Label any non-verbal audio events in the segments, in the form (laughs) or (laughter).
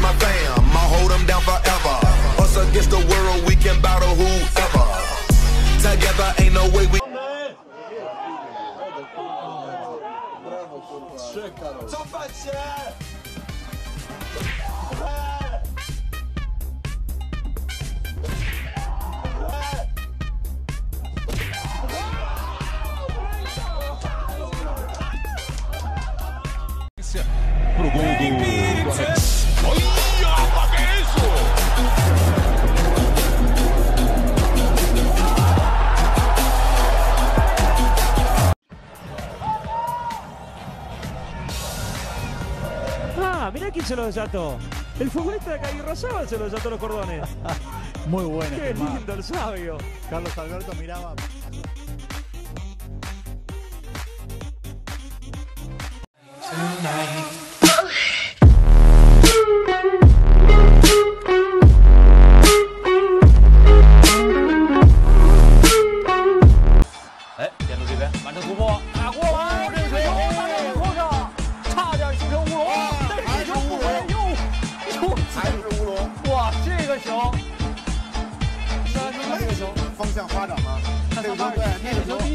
My fam, I'll hold them down forever. Us against the world, we can battle whoever. Together, ain't no way we. pro gol do Ah, mirá quién se lo desató. El futbolista de Rosaba se lo desató los cordones. (laughs) Muy buena. Qué Germán. lindo el sabio. Carlos Alberto miraba.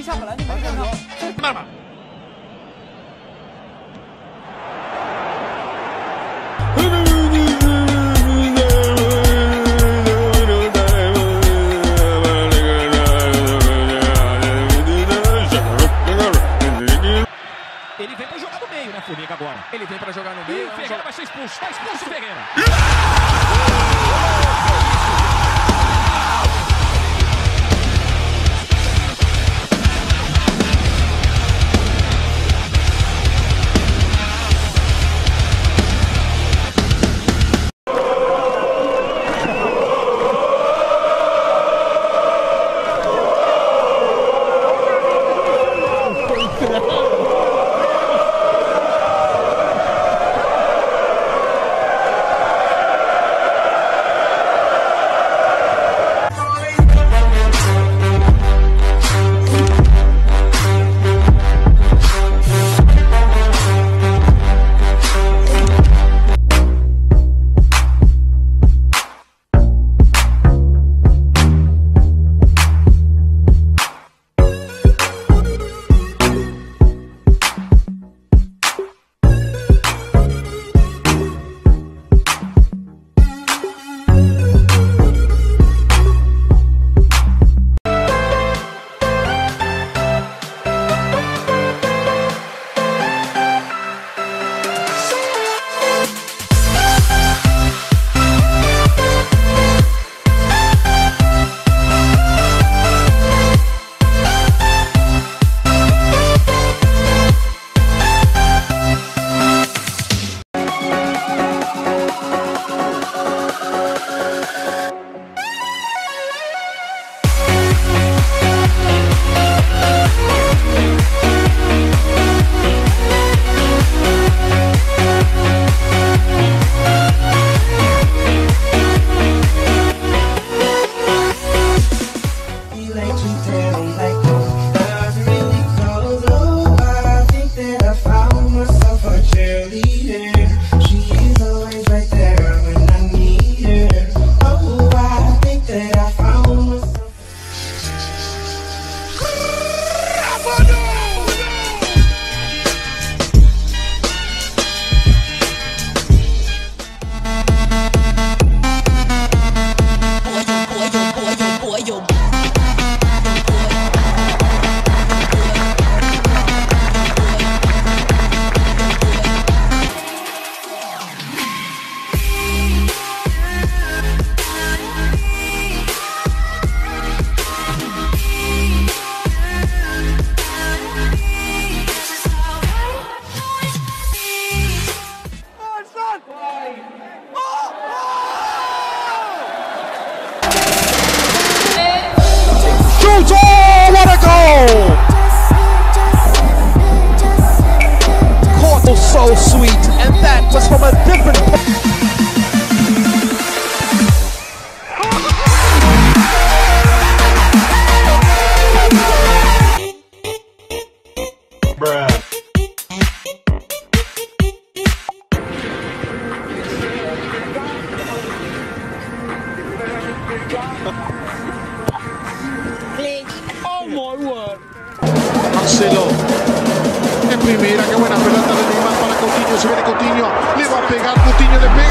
下本来就没看上，慢慢。Ele vem pra jogar no meio, né, Formiga, agora? Ele vem pra jogar no meio. Ferreira vai ser expulso. Tá expulso, Ferreira. So sweet, and that was from a different. Marcelo. En primera, qué buena pelota Se viene Coutinho. Le va a pegar. Coutinho le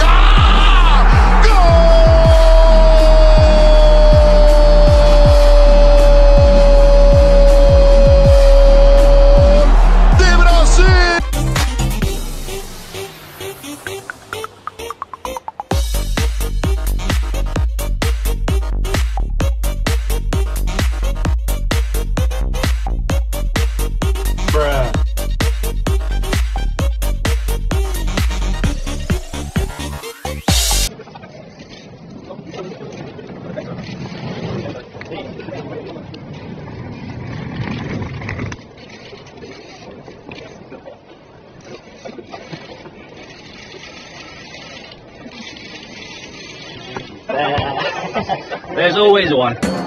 There's always one.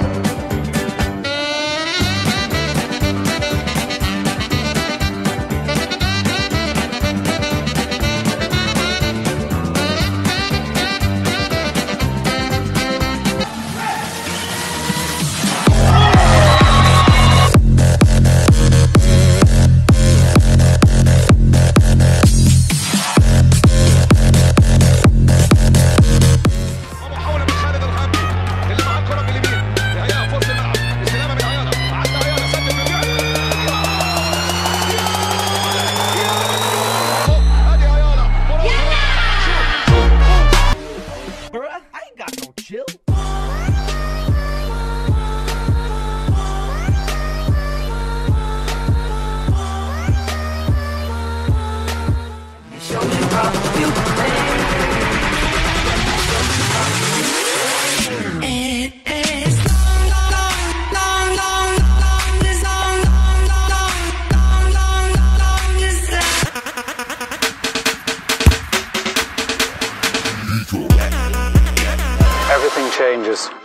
Changes.